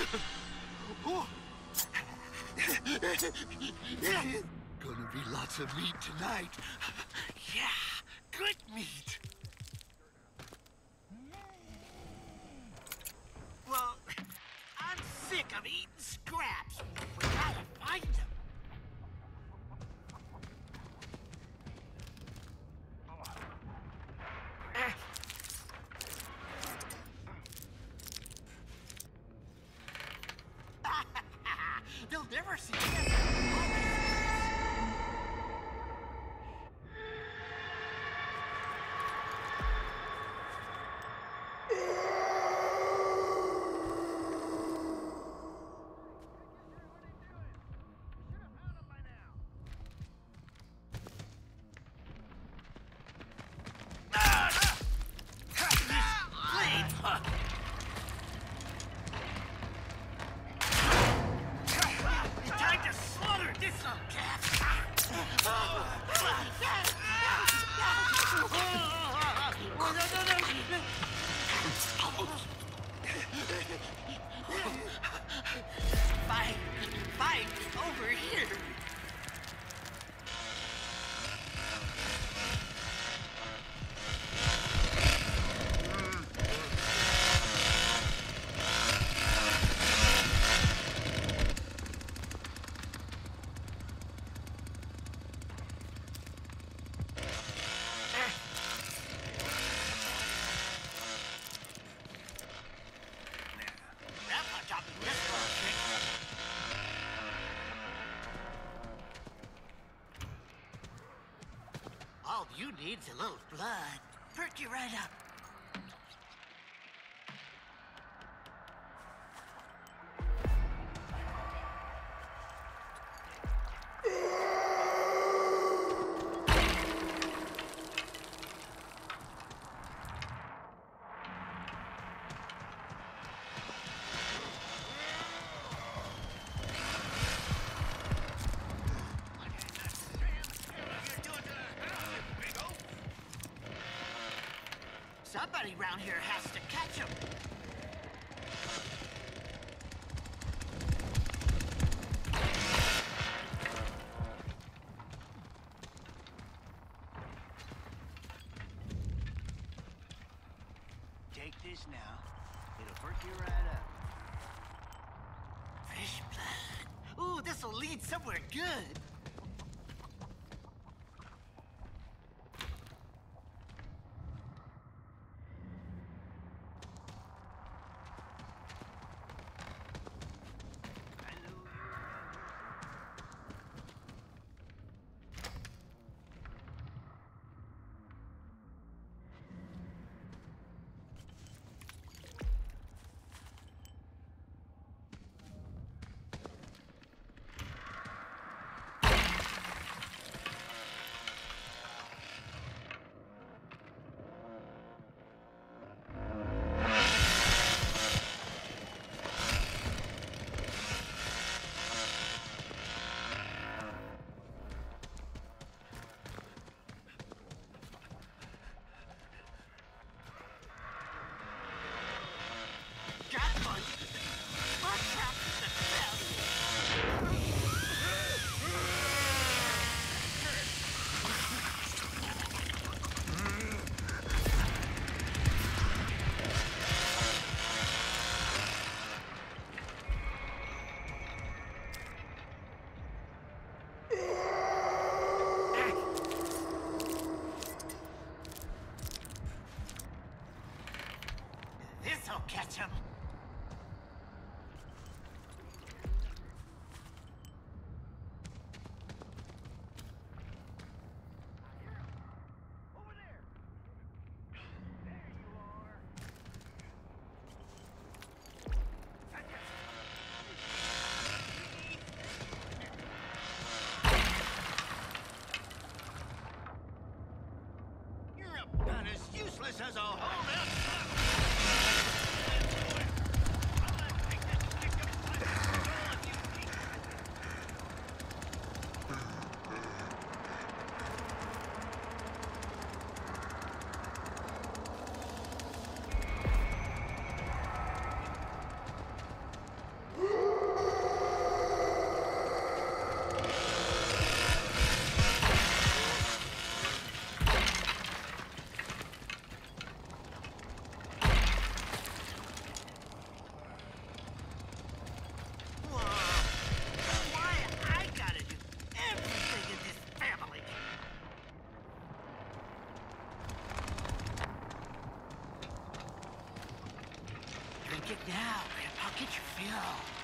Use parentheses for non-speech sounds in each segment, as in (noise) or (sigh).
(laughs) Gonna be lots of meat tonight. Yeah, good meat. Well, I'm sick of eating scraps. Never see you need's a little blood. Perk you right up. Somebody around here has to catch him. Take this now. It'll perk you right up. Fish blood. Ooh, this'll lead somewhere good. And as useless as a whole Now, Grandpa, get your fill.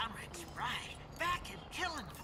Downright. Back and killing